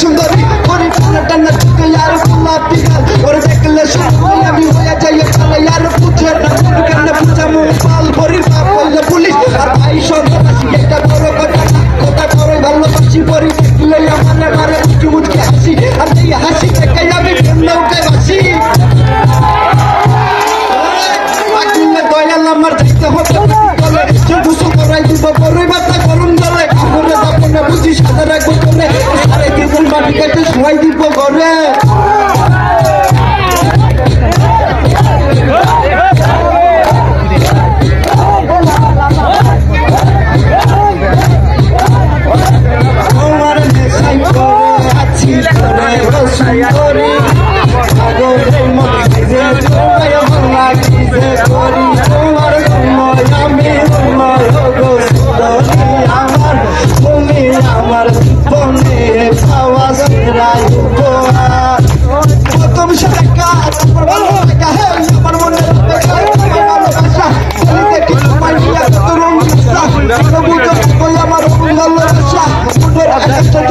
सुंदरी कोरी ton ton यार फुला पिघल और देख ले सुन भी होया चाहिए चल यार पूछे ना কেটে সবাই দিব ঘরে। আমার Put it